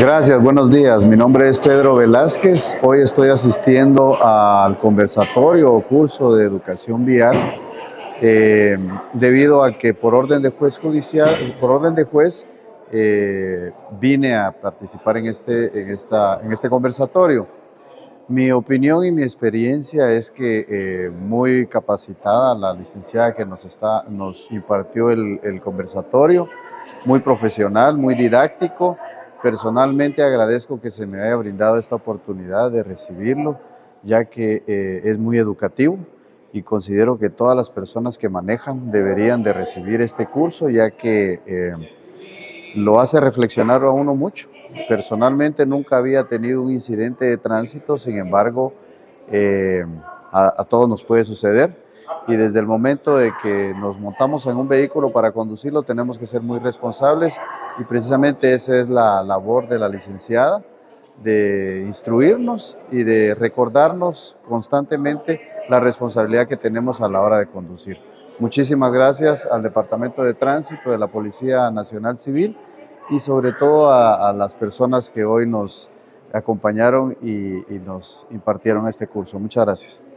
Gracias, buenos días. Mi nombre es Pedro Velázquez. Hoy estoy asistiendo al conversatorio o curso de educación vial eh, debido a que por orden de juez judicial, por orden de juez, eh, vine a participar en este, en, esta, en este conversatorio. Mi opinión y mi experiencia es que eh, muy capacitada la licenciada que nos, está, nos impartió el, el conversatorio, muy profesional, muy didáctico. Personalmente agradezco que se me haya brindado esta oportunidad de recibirlo, ya que eh, es muy educativo y considero que todas las personas que manejan deberían de recibir este curso, ya que eh, lo hace reflexionar a uno mucho. Personalmente nunca había tenido un incidente de tránsito, sin embargo, eh, a, a todos nos puede suceder y desde el momento de que nos montamos en un vehículo para conducirlo tenemos que ser muy responsables y precisamente esa es la labor de la licenciada, de instruirnos y de recordarnos constantemente la responsabilidad que tenemos a la hora de conducir. Muchísimas gracias al Departamento de Tránsito de la Policía Nacional Civil y sobre todo a, a las personas que hoy nos acompañaron y, y nos impartieron este curso. Muchas gracias.